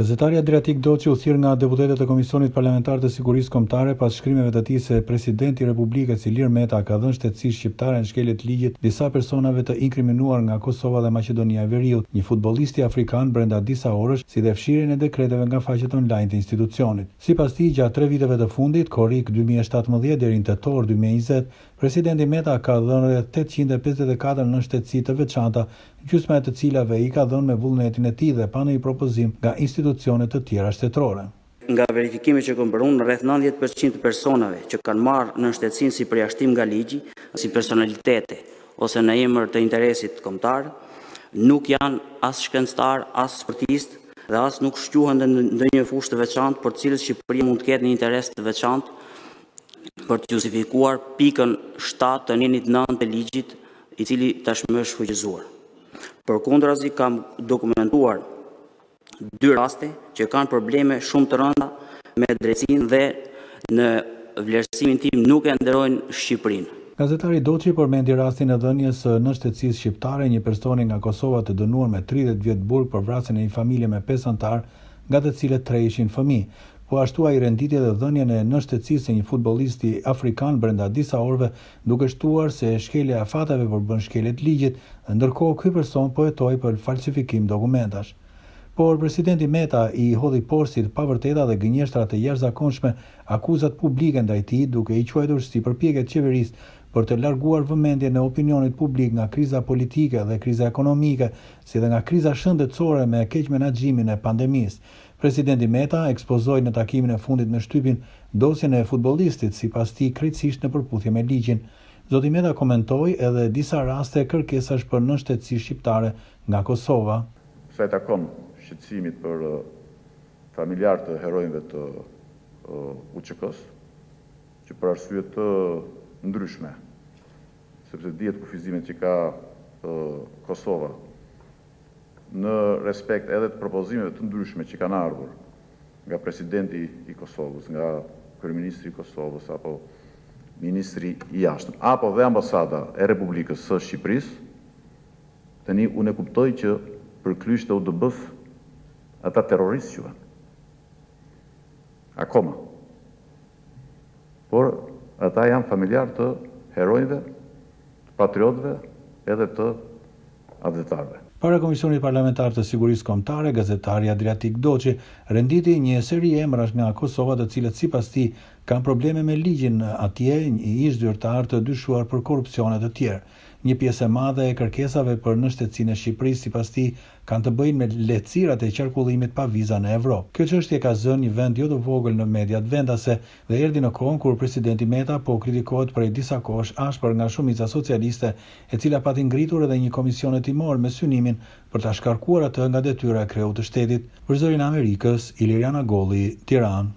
Gazetari Adriatik Doçi u thirr nga deputetët e Komisionit Parlamentar të Sigurisë Kombëtare pas shkrimeve të tij se Presidenti i Republikës, Ilir Meta ka dhënë shtetësi shqiptare në shkelje të ligjit disa personave të inkriminuar nga Kosova dhe Maqedonia e Veriut, një futbollisti afrikan brenda disa orësh, si dhe fshirjen e dekreteve nga faqet online të institucionit. Sipas tij, gjatë tre viteve të fundit, korrik dy mijë e shtatëmbëdhjetë deri në tetor dy mijë e njëzet, Presidenti Meta ka dhënë rreth tetëqind e pesëdhjetë e katër nënshtetësi të veçanta, gjysma e të cilave i ka dhënë me vullnetin e tij dhe pa ndonjë propozim nga institucione të tjera shtetërore. Nga verifikimi që kam bërë unë, rreth nëntëdhjetë për qind të personave që kanë marrë nënshtetësinë si përjashtim nga ligji, si personalitete ose në emër të interesit kombëtar, nuk janë as shkencëtarë, as sportistë dhe as nuk shquhen në ndonjë fushë të veçantë për të cilët Shqipëria mund të ketë një interes të veçantë për të justifikuar pikën 7 të nenit 9 të ligjit, i cili tashmë është shfuqizuar. Përkundrazi kam dokumentuar dy raste që kanë probleme shumë të rënda me drejtësinë dhe në vlerësimin tim nuk e nderojnë Shqipërinë. Gazetari Doçi përmendi rastin e dhënies së nënshtetësisë shqiptare një personi nga Kosova të dënuar me tridhjetë vjet burg për vrasjen e një familje me pesë anëtarë nga të cilët tre ishin fëmijë. Po ashtu ai renditi edhe dhënien e nënshtetësisë së një futbollisti afrikan brenda disa orëve, duke shtuar se shkelja e afateve përbën shkelje të ligjit dhe ndërkohë ky person po hetohej për falsifikim dokumentash. Por presidenti Meta i hodhi poshtë si të pavërteta dhe gënjeshtra të jashtëzakonshme akuzat publike ndaj tij, duke i quajtur si përpjekje të qeverisë për të larguar vëmendjen e opinionit publik nga kriza politike dhe kriza ekonomike, si dhe nga kriza shëndetësore me keqmenaxhimin e pandemisë. Presidenti Meta ekspozoi në takimin e fundit me shtypin dosjen e futbollistit, sipas tij krejtësisht në përputhje me ligjin. Zoti Meta komentoi edhe disa raste kërkesash për nënshtetësi shqiptare nga Kosova. Sa i takon shqetësimit për familjarë të heronjve të UÇK-së, që për arsye të ndryshme, sepse dihet kufizimet që ka Kosova, në respekt edhe të propozimeve të ndryshme që kanë ardhur nga Presidenti i Kosovës, nga Kryeministri i Kosovës apo Ministri i Jashtëm, apo dhe Ambasada e Republikës së Shqipërisë, tani unë e kuptoj që për klyshët e UDB-së ata terroristë quhen. Akoma. Por ata janë familjarë të heronjve, të patriotëve edhe të atdhetarëve. Para Komisionit Parlamentar të Sigurisë Kombëtare, gazetari Adriatik Doçi renditi një seri emrash nga Kosova të cilët sipas tij kanë probleme me ligjin atje, një ish-zyrtar të dyshuar për korrupsion e të tjerë. Një pjesë e madhe e kërkesave për në shtetësinë e Shqipërisë, sipas tij, kanë të bëjnë me lehtësirat e qarkullimit pa viza në Evropë. Kjo çështje ka zënë një vend jo të vogël në mediat vendase dhe erdhi në kohën kur presidenti Meta po kritikohet prej disa kohësh ashpër nga shumica socialiste e cila pati ngritur edhe një komision hetimor me synimin për ta shkarkuar atë nga detyra e kreut të shtetit. Për Zërin e Amerikës, Ilirian Agolli, Tiranë.